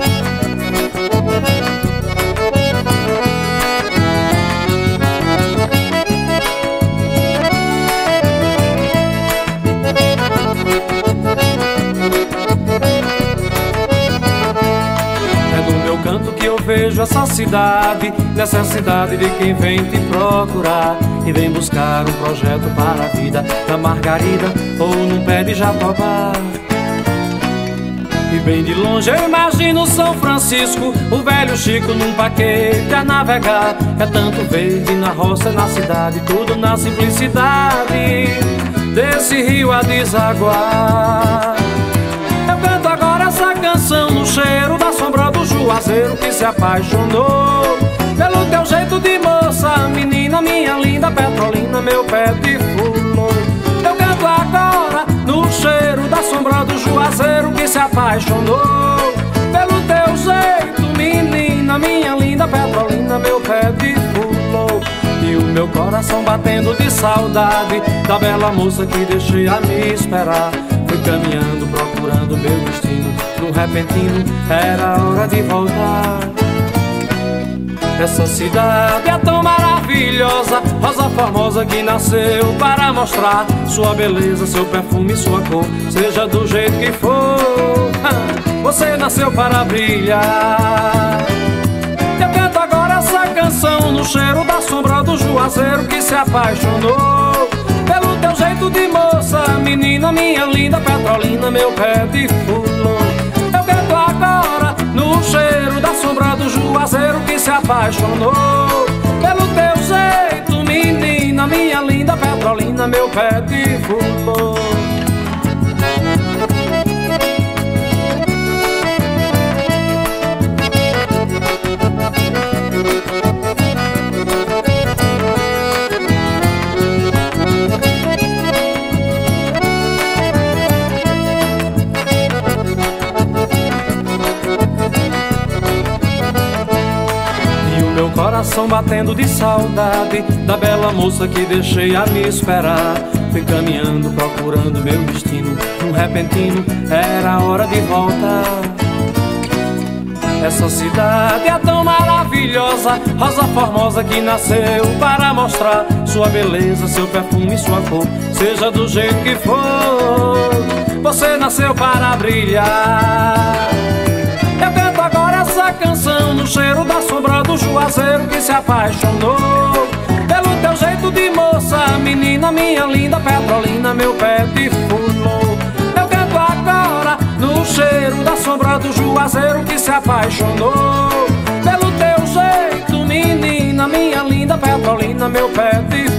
É vejo essa cidade, necessidade de quem vem te procurar e vem buscar um projeto para a vida, na margarida ou num pé de jatobá. Bem de longe eu imagino São Francisco, o velho Chico num paquete a navegar. É tanto verde na roça, na cidade, tudo na simplicidade desse rio a desaguar. Eu canto agora essa canção no cheiro da sombra do juazeiro que se apaixonou pelo teu jeito de moça, menina minha linda petrolina, meu pé de apaixonou pelo teu jeito, menina minha linda petrolina, meu pé de fulô. E o meu coração batendo de saudade da bela moça que deixei a me esperar. Fui caminhando procurando meu destino, num repentino era hora de voltar. Essa cidade é tão maravilhosa, rosa formosa que nasceu para mostrar sua beleza, seu perfume, sua cor, seja do jeito que for. Você nasceu para brilhar. Eu canto agora essa canção no cheiro da sombra do juazeiro que se apaixonou pelo teu jeito de moça, menina minha linda petrolina, meu pé de fulô. Eu canto agora no cheiro da sombra do juazeiro que se apaixonou petrolina, meu pé de fulô. Coração batendo de saudade da bela moça que deixei a me esperar. Fui caminhando, procurando meu destino. Num repentino, era hora de voltar. Essa cidade é tão maravilhosa, rosa formosa que nasceu para mostrar sua beleza, seu perfume, sua cor, seja do jeito que for. Você nasceu para brilhar. Eu canto agora essa canção no cheiro da sombra juazeiro que se apaixonou pelo teu jeito de moça, menina minha linda petrolina, meu pé de fulô. Eu canto agora no cheiro da sombra do juazeiro que se apaixonou pelo teu jeito, menina minha linda petrolina, meu pé de fulô.